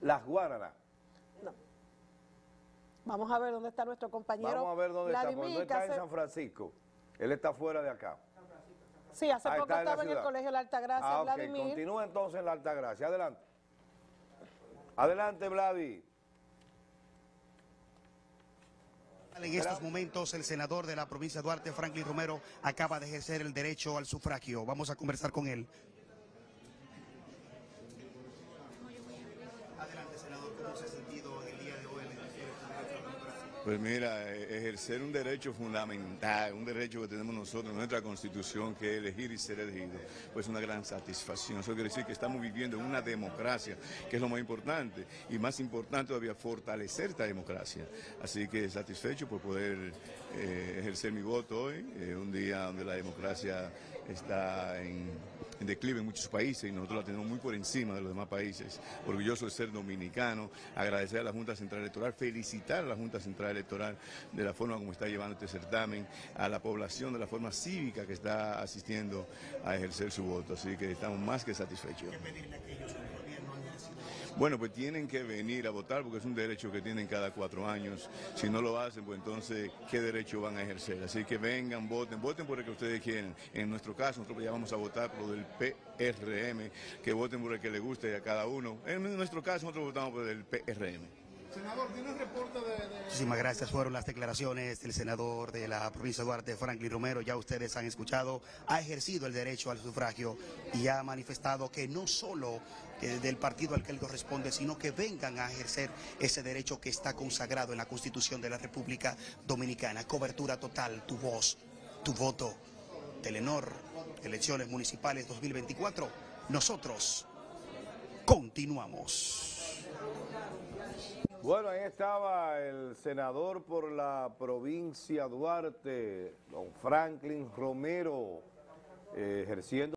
Las Guaranas. Vamos a ver dónde está nuestro compañero Vamos a ver dónde está, porque Vladimir, no está en San Francisco. Él está fuera de acá. Sí, hace poco está en la estaba en el. Colegio La Altagracia, Ah, ok, Vladimir. continúa entonces en la Altagracia. Adelante. Adelante, Vladi. En estos momentos, el senador de la provincia de Duarte, Franklin Romero, acaba de ejercer el derecho al sufragio. Vamos a conversar con él. Adelante, senador, ¿cómo se ha sentido día de hoy el ejercicio de su derecho a la democracia? Pues mira, eh, ejercer un derecho fundamental, un derecho que tenemos nosotros nuestra constitución, que es elegir y ser elegido, pues una gran satisfacción. Eso quiere decir que estamos viviendo en una democracia, que es lo más importante, y más importante todavía fortalecer esta democracia. Así que satisfecho por poder eh, ejercer mi voto hoy, eh, un día donde la democracia está en, en declive en muchos países y nosotros la tenemos muy por encima de los demás países. Orgulloso de ser dominicano, agradecer a la Junta Central Electoral, felicitar a la Junta Central Electoral de la forma como está llevando este certamen, a la población de la forma cívica que está asistiendo a ejercer su voto. Así que estamos más que satisfechos. Bueno, pues tienen que venir a votar porque es un derecho que tienen cada cuatro años. Si no lo hacen, pues entonces, ¿qué derecho van a ejercer? Así que vengan, voten, voten por el que ustedes quieren. En nuestro caso, nosotros ya vamos a votar por lo del PRM, que voten por el que les guste a cada uno. En nuestro caso, nosotros votamos por el PRM. Muchísimas gracias. Fueron las declaraciones del senador de la provincia de Duarte, Franklin Romero. Ya ustedes han escuchado, ha ejercido el derecho al sufragio y ha manifestado que no solo del partido al que él corresponde, sino que vengan a ejercer ese derecho que está consagrado en la Constitución de la República Dominicana. Cobertura total, tu voz, tu voto. Telenor, elecciones municipales 2024. Nosotros continuamos. Bueno, ahí estaba el senador por la provincia Duarte, don Franklin Romero, eh, ejerciendo